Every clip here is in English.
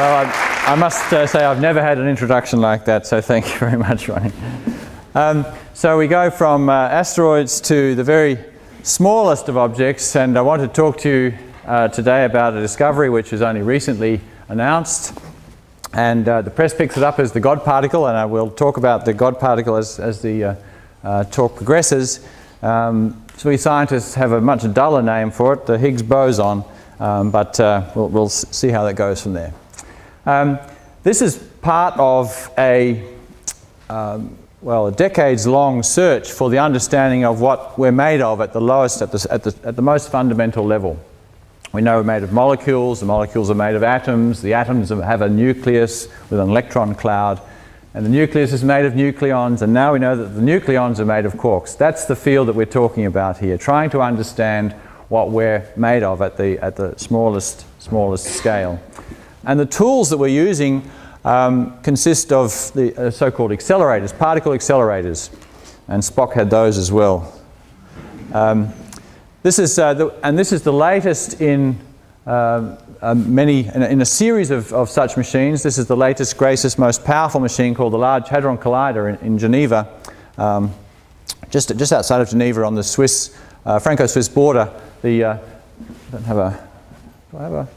Well, I, I must uh, say I've never had an introduction like that, so thank you very much, Ronnie. Um, so we go from uh, asteroids to the very smallest of objects, and I want to talk to you uh, today about a discovery which was only recently announced. And uh, the press picks it up as the God particle, and I will talk about the God particle as, as the uh, uh, talk progresses. Um, so we scientists have a much duller name for it, the Higgs boson, um, but we'll, we'll see how that goes from there. Um, this is part of a, um, well, a decades-long search for the understanding of what we're made of at the lowest, at the, at the, at the most fundamental level. We know we're made of molecules, the molecules are made of atoms, the atoms have a nucleus with an electron cloud, and the nucleus is made of nucleons, and now we know that the nucleons are made of quarks. That's the field that we're talking about here, trying to understand what we're made of at the, at the smallest, smallest scale. And the tools that we're using um, consist of the uh, so-called accelerators, particle accelerators, and Spock had those as well. Um, this is, uh, the, and this is the latest in uh, uh, many, in a, in a series of, of, such machines. This is the latest, greatest, most powerful machine called the Large Hadron Collider in, in Geneva, um, just, just outside of Geneva on the Swiss, uh, Franco-Swiss border. The, uh, don't have a, do I have a,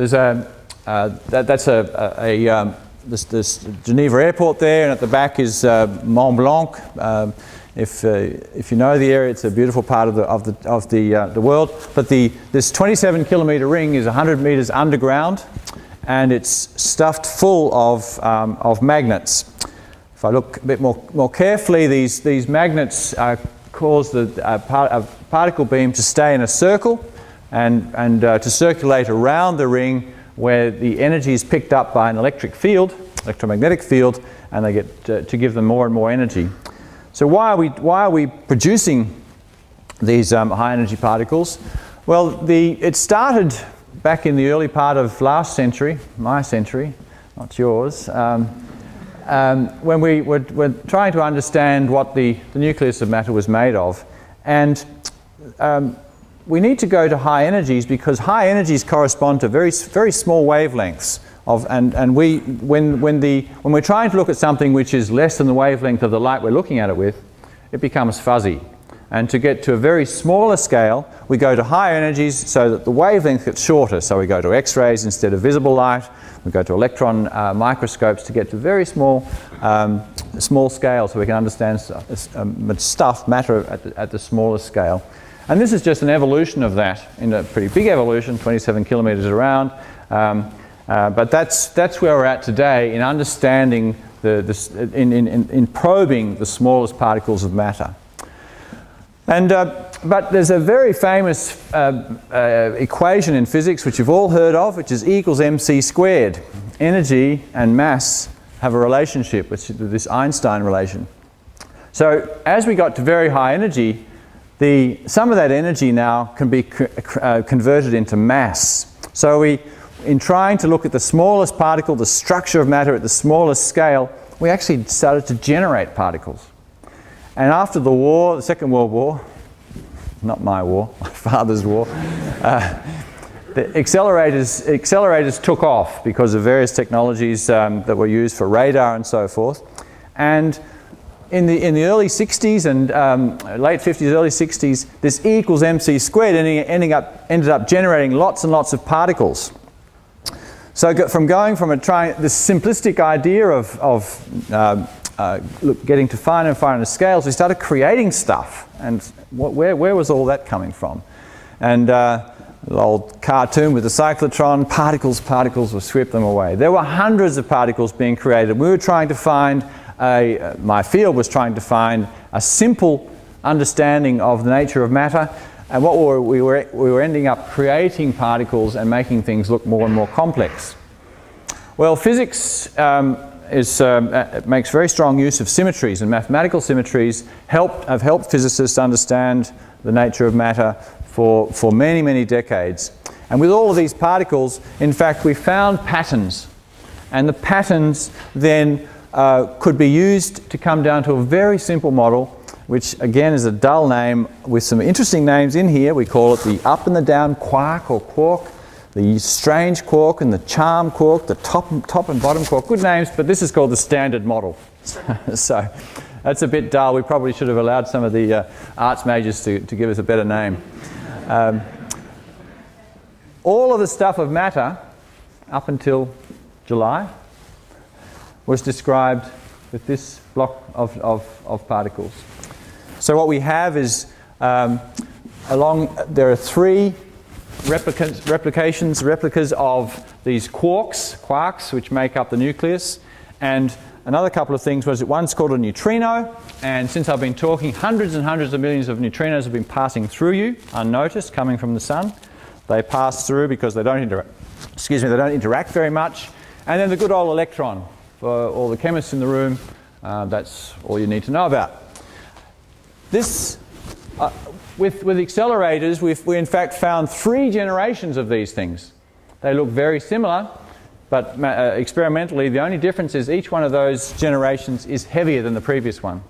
there's a, uh, that, that's a, a, a um, this, this, Geneva airport there, and at the back is uh, Mont Blanc. Um, if, uh, if you know the area, it's a beautiful part of the, of the, of the, uh, the world. But the, this 27 kilometre ring is 100 metres underground, and it's stuffed full of, um, of magnets. If I look a bit more, more carefully, these, these magnets uh, cause the part, particle beam to stay in a circle and, and uh, to circulate around the ring where the energy is picked up by an electric field, electromagnetic field, and they get to, to give them more and more energy. So why are we, why are we producing these um, high energy particles? Well, the, it started back in the early part of last century, my century, not yours, um, um, when we were, were, trying to understand what the, the, nucleus of matter was made of. And um, we need to go to high energies because high energies correspond to very, very small wavelengths. Of, and and we, when, when, the, when we're trying to look at something which is less than the wavelength of the light we're looking at it with, it becomes fuzzy. And to get to a very smaller scale, we go to higher energies so that the wavelength gets shorter. So we go to X-rays instead of visible light. We go to electron uh, microscopes to get to very small, um, small scale so we can understand um, stuff, matter at the, at the smallest scale. And this is just an evolution of that in a pretty big evolution, 27 kilometers around. Um, uh, but that's, that's where we're at today in understanding, the, the in, in, in, probing the smallest particles of matter. And, uh, but there's a very famous uh, uh equation in physics which you've all heard of, which is E equals mc squared. Energy and mass have a relationship, which is this Einstein relation. So as we got to very high energy, the, some of that energy now can be uh, converted into mass. So we, in trying to look at the smallest particle, the structure of matter at the smallest scale, we actually started to generate particles. And after the war, the Second World War, not my war, my father's war, uh, the accelerators, accelerators took off because of various technologies um, that were used for radar and so forth. And in the, in the early 60s and um, late 50s, early 60s, this E equals mc squared ending, ending up, ended up generating lots and lots of particles. So from going from a this simplistic idea of, of uh, uh, look, getting to finer and finer scales, we started creating stuff. And where, where was all that coming from? And uh, the old cartoon with the cyclotron, particles, particles will sweep them away. There were hundreds of particles being created. We were trying to find a, uh, my field was trying to find a simple understanding of the nature of matter and what we were, we were, we were ending up creating particles and making things look more and more complex. Well, physics um, is, um, uh, makes very strong use of symmetries and mathematical symmetries help, have helped physicists understand the nature of matter for, for many, many decades. And with all of these particles, in fact, we found patterns. And the patterns then uh, could be used to come down to a very simple model, which again is a dull name with some interesting names in here. We call it the up and the down quark or quark. the strange quark and the charm quark, the top, top and bottom quark. Good names, but this is called the standard model. so that's a bit dull. We probably should have allowed some of the uh, arts majors to, to give us a better name. Um, all of the stuff of matter up until July was described with this block of, of, of particles. So what we have is um, along, there are three replications, replicas of these quarks, quarks, which make up the nucleus, and another couple of things was that one's called a neutrino, and since I've been talking, hundreds and hundreds of millions of neutrinos have been passing through you, unnoticed, coming from the sun. They pass through because they don't interact, excuse me, they don't interact very much. And then the good old electron, for all the chemists in the room, uh, that's all you need to know about. This, uh, with, with accelerators, we've, we in fact found three generations of these things. They look very similar, but uh, experimentally, the only difference is each one of those generations is heavier than the previous one.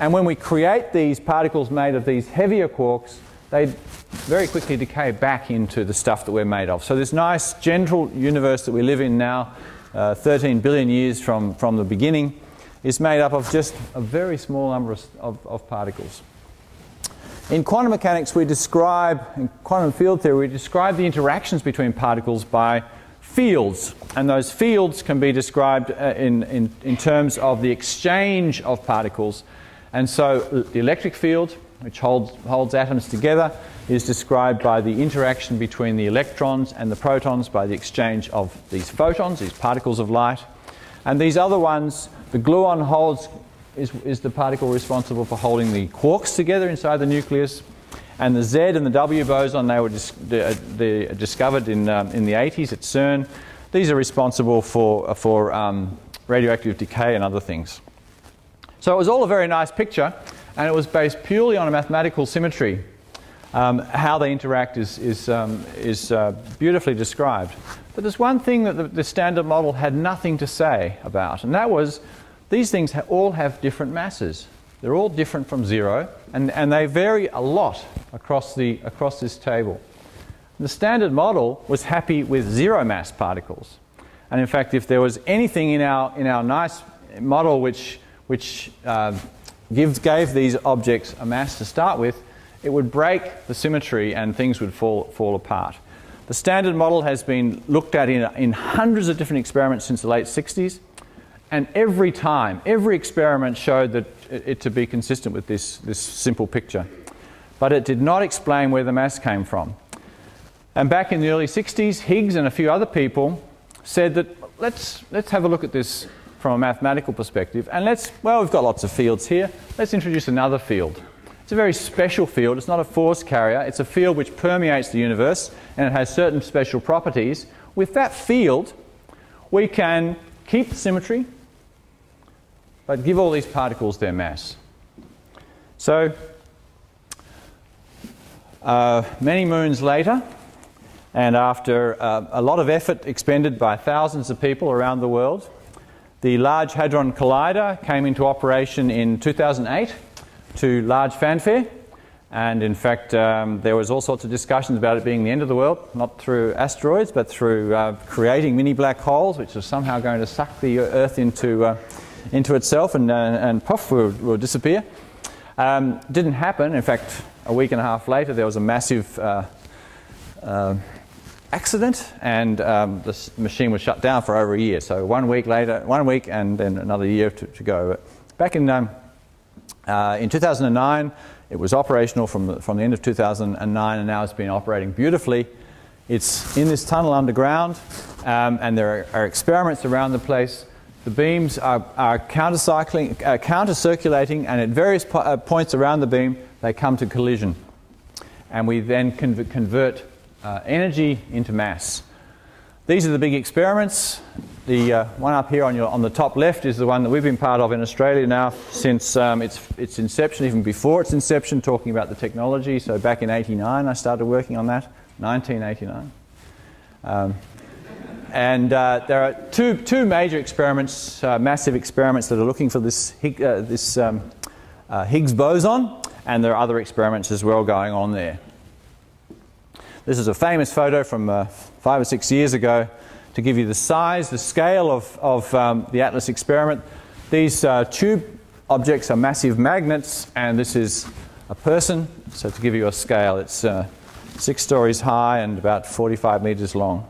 And when we create these particles made of these heavier quarks, they very quickly decay back into the stuff that we're made of. So this nice, gentle universe that we live in now, uh, 13 billion years from, from the beginning, is made up of just a very small number of, of, particles. In quantum mechanics, we describe, in quantum field theory, we describe the interactions between particles by fields. And those fields can be described uh, in, in, in terms of the exchange of particles. And so the electric field, which holds, holds atoms together, is described by the interaction between the electrons and the protons by the exchange of these photons, these particles of light. And these other ones, the gluon holds is, is the particle responsible for holding the quarks together inside the nucleus. And the Z and the W boson, they were dis they discovered in, um, in the 80s at CERN. These are responsible for, for um, radioactive decay and other things. So it was all a very nice picture, and it was based purely on a mathematical symmetry. Um, how they interact is, is, um, is uh, beautifully described. But there's one thing that the, the standard model had nothing to say about, and that was these things ha all have different masses. They're all different from zero, and, and they vary a lot across, the, across this table. The standard model was happy with zero mass particles. And in fact, if there was anything in our, in our nice model which, which uh, gives, gave these objects a mass to start with, it would break the symmetry and things would fall, fall apart. The standard model has been looked at in, in hundreds of different experiments since the late 60s. And every time, every experiment showed that it, it, to be consistent with this, this simple picture. But it did not explain where the mass came from. And back in the early 60s, Higgs and a few other people said that let's, let's have a look at this from a mathematical perspective. And let's, well, we've got lots of fields here. Let's introduce another field. It's a very special field. It's not a force carrier. It's a field which permeates the universe and it has certain special properties. With that field, we can keep symmetry, but give all these particles their mass. So, uh, many moons later, and after uh, a lot of effort expended by thousands of people around the world, the Large Hadron Collider came into operation in 2008 to large fanfare. And in fact, um, there was all sorts of discussions about it being the end of the world, not through asteroids, but through uh, creating mini black holes, which are somehow going to suck the Earth into uh, into itself and, uh, and puff, will, will disappear. Um, didn't happen. In fact, a week and a half later, there was a massive uh, uh, accident, and um, the machine was shut down for over a year. So one week later, one week, and then another year to, to go. But back in um, uh, in 2009, it was operational from the, from the end of 2009, and now it's been operating beautifully. It's in this tunnel underground, um, and there are, are experiments around the place the beams are, are countercycling, uh, counter-circulating, and at various po uh, points around the beam, they come to collision. And we then conv convert uh, energy into mass. These are the big experiments. The uh, one up here on, your, on the top left is the one that we've been part of in Australia now since um, its, its inception, even before its inception, talking about the technology. So back in 89, I started working on that, 1989. Um, and uh, there are two, two major experiments, uh, massive experiments that are looking for this, Higgs, uh, this um, uh, Higgs boson, and there are other experiments as well going on there. This is a famous photo from uh, five or six years ago to give you the size, the scale of, of um, the ATLAS experiment. These uh, tube objects are massive magnets, and this is a person. So to give you a scale, it's uh, six stories high and about 45 meters long.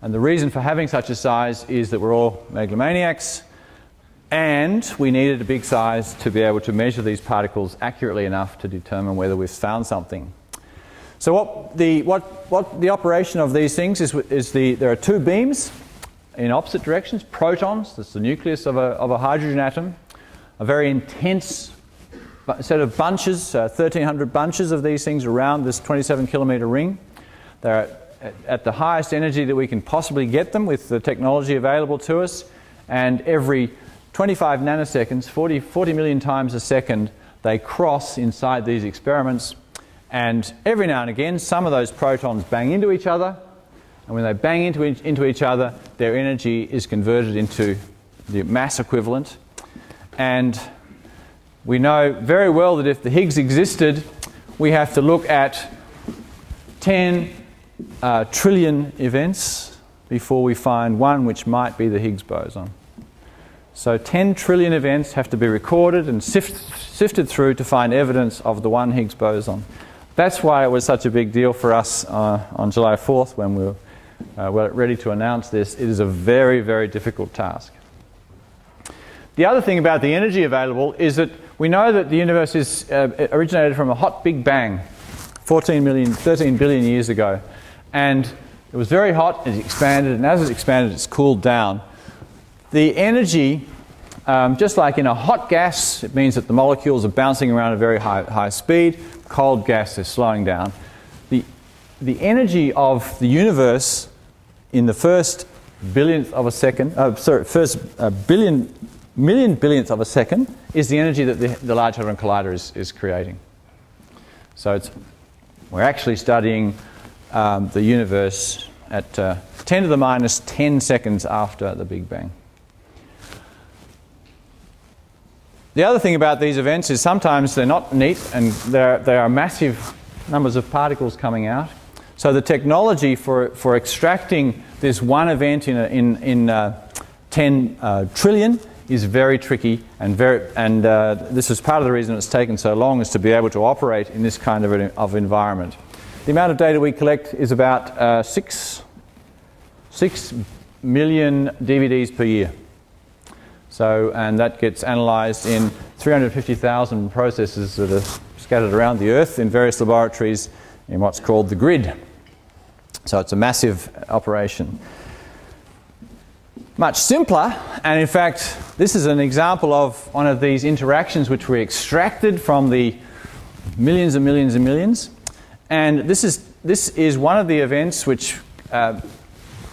And the reason for having such a size is that we're all megalomaniacs, and we needed a big size to be able to measure these particles accurately enough to determine whether we've found something. So what the, what, what the operation of these things is, is the, there are two beams in opposite directions, protons, that's the nucleus of a, of a hydrogen atom, a very intense set of bunches, uh, 1,300 bunches of these things around this 27 kilometre ring. They're at, at the highest energy that we can possibly get them with the technology available to us, and every 25 nanoseconds, 40, 40 million times a second, they cross inside these experiments. And every now and again, some of those protons bang into each other. And when they bang into, into each other, their energy is converted into the mass equivalent. And we know very well that if the Higgs existed, we have to look at 10 uh, trillion events before we find one which might be the Higgs boson. So 10 trillion events have to be recorded and sift, sifted through to find evidence of the one Higgs boson. That's why it was such a big deal for us uh, on July 4th when we were, uh, ready to announce this. It is a very, very difficult task. The other thing about the energy available is that we know that the universe is uh, originated from a hot Big Bang 14 million, 13 billion years ago. And it was very hot, it expanded, and as it expanded, it's cooled down. The energy, um, just like in a hot gas, it means that the molecules are bouncing around at very high, high speed. Cold gas is slowing down. The, the energy of the universe in the first billionth of a second, uh, sorry, first uh, billion, million billionth of a second is the energy that the, the Large Hadron Collider is, is creating. So it's, we're actually studying um, the universe at uh, 10 to the minus 10 seconds after the Big Bang. The other thing about these events is sometimes they're not neat and there, there are massive numbers of particles coming out. So the technology for, for extracting this one event in, a, in, in uh, 10 uh, trillion is very tricky and, very, and uh, this is part of the reason it's taken so long is to be able to operate in this kind of, of environment. The amount of data we collect is about uh, six, six million DVDs per year. So, and that gets analysed in 350,000 processes that are scattered around the Earth in various laboratories in what's called the grid. So it's a massive operation. Much simpler, and in fact, this is an example of one of these interactions which we extracted from the millions and millions and millions. And this is, this is one of the events which uh,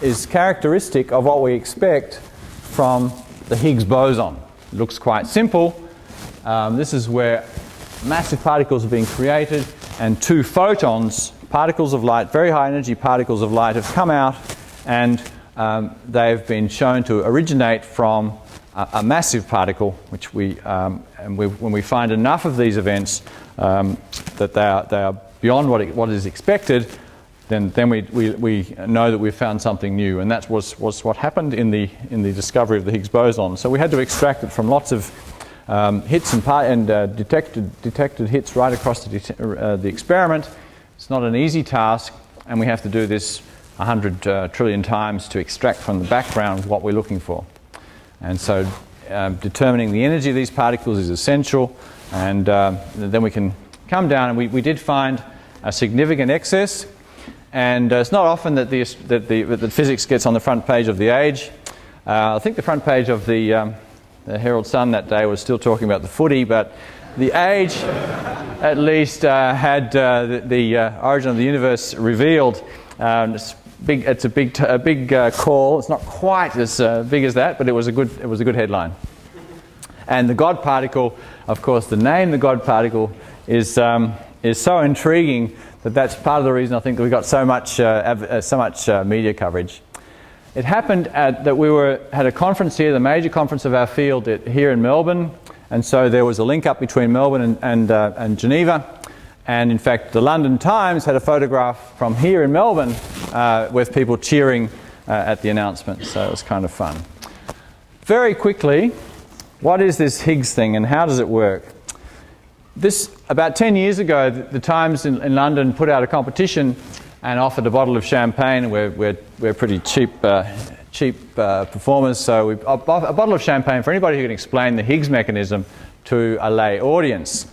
is characteristic of what we expect from the Higgs boson. It looks quite simple. Um, this is where massive particles are being created and two photons, particles of light, very high energy particles of light have come out and um, they've been shown to originate from a, a massive particle, which we, um, and we, when we find enough of these events um, that they are, they are beyond what, it, what is expected, then, then we, we, we know that we've found something new. And that was, was what happened in the, in the discovery of the Higgs boson. So we had to extract it from lots of um, hits and, and uh, detected, detected hits right across the, uh, the experiment. It's not an easy task, and we have to do this 100 uh, trillion times to extract from the background what we're looking for. And so um, determining the energy of these particles is essential, and uh, then we can come down, and we, we did find a significant excess and uh, it's not often that the, that, the, that physics gets on the front page of the Age. Uh, I think the front page of the, um, the, Herald Sun that day was still talking about the footy, but the Age at least uh, had uh, the, the uh, origin of the universe revealed. Um, it's, big, it's a big, a big uh, call. It's not quite as big as that, but it was, a good, it was a good headline. And the God particle, of course, the name the God particle is, um, is so intriguing that that's part of the reason I think that we got so much, uh, uh, so much uh, media coverage. It happened at, that we were, had a conference here, the major conference of our field at, here in Melbourne, and so there was a link up between Melbourne and, and, uh, and Geneva. And in fact, the London Times had a photograph from here in Melbourne uh, with people cheering uh, at the announcement. So it was kind of fun. Very quickly, what is this Higgs thing and how does it work? This, about 10 years ago, the, Times in, in, London put out a competition and offered a bottle of champagne. We're, we're, we're pretty cheap, uh, cheap uh, performers, so we, a, a bottle of champagne for anybody who can explain the Higgs mechanism to a lay audience.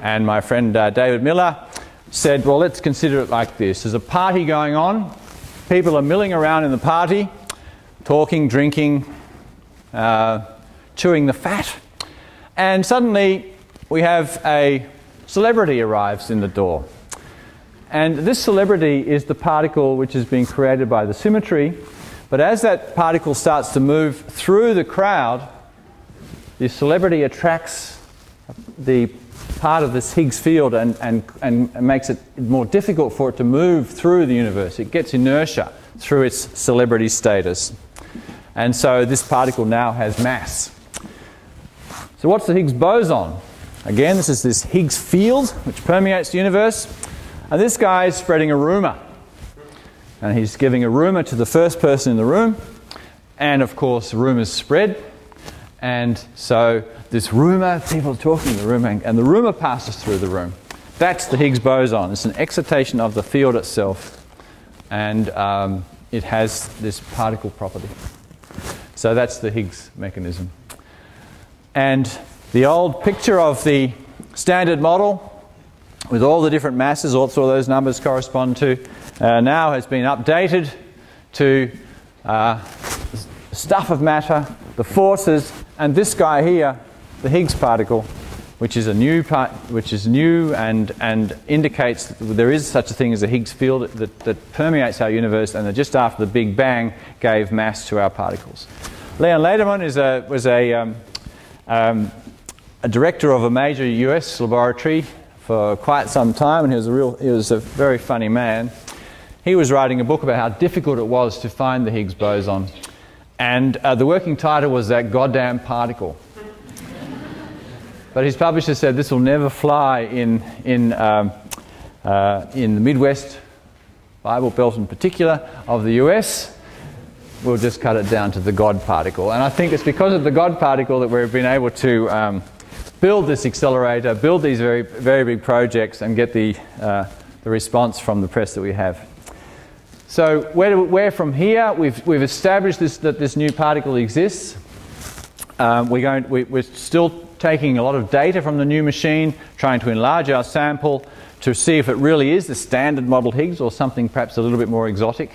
And my friend uh, David Miller said, well, let's consider it like this. There's a party going on. People are milling around in the party, talking, drinking, uh, chewing the fat. And suddenly we have a celebrity arrives in the door. And this celebrity is the particle which is being created by the symmetry. But as that particle starts to move through the crowd, the celebrity attracts the part of this Higgs field and, and, and makes it more difficult for it to move through the universe. It gets inertia through its celebrity status. And so this particle now has mass. So what's the Higgs boson? Again, this is this Higgs field which permeates the universe. And this guy is spreading a rumour. And he's giving a rumour to the first person in the room. And of course, rumours spread. And so this rumour, people are talking in the room, and the rumour passes through the room. That's the Higgs boson. It's an excitation of the field itself. And um, it has this particle property. So that's the Higgs mechanism. And the old picture of the standard model with all the different masses, also those numbers correspond to, uh, now has been updated to uh, stuff of matter, the forces, and this guy here, the Higgs particle, which is a new part, which is new and, and indicates that there is such a thing as a Higgs field that, that permeates our universe and that just after the Big Bang gave mass to our particles. Leon Lederman is a, was a, um, um, a director of a major US laboratory for quite some time and he was a real, he was a very funny man. He was writing a book about how difficult it was to find the Higgs boson and uh, the working title was That Goddamn Particle. but his publisher said this will never fly in, in, um, uh, in the Midwest, Bible Belt in particular, of the US. We'll just cut it down to the God particle. And I think it's because of the God particle that we've been able to um, build this accelerator, build these very, very big projects, and get the, uh, the response from the press that we have. So where, where from here, we've, we've established this, that this new particle exists. Um, we're, going, we, we're still taking a lot of data from the new machine, trying to enlarge our sample to see if it really is the standard model Higgs or something perhaps a little bit more exotic.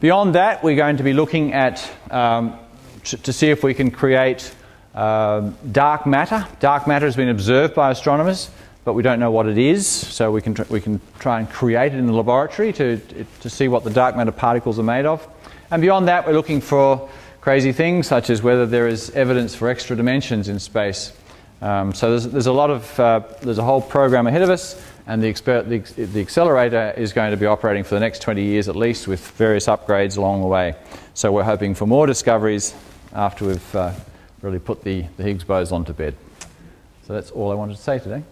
Beyond that, we're going to be looking at um, to see if we can create uh, dark matter. Dark matter has been observed by astronomers but we don't know what it is, so we can, we can try and create it in the laboratory to, to see what the dark matter particles are made of. And beyond that, we're looking for crazy things, such as whether there is evidence for extra dimensions in space. Um, so there's, there's a lot of, uh, there's a whole program ahead of us, and the, the, the accelerator is going to be operating for the next 20 years at least with various upgrades along the way. So we're hoping for more discoveries after we've uh, really put the, the Higgs boson to bed. So that's all I wanted to say today.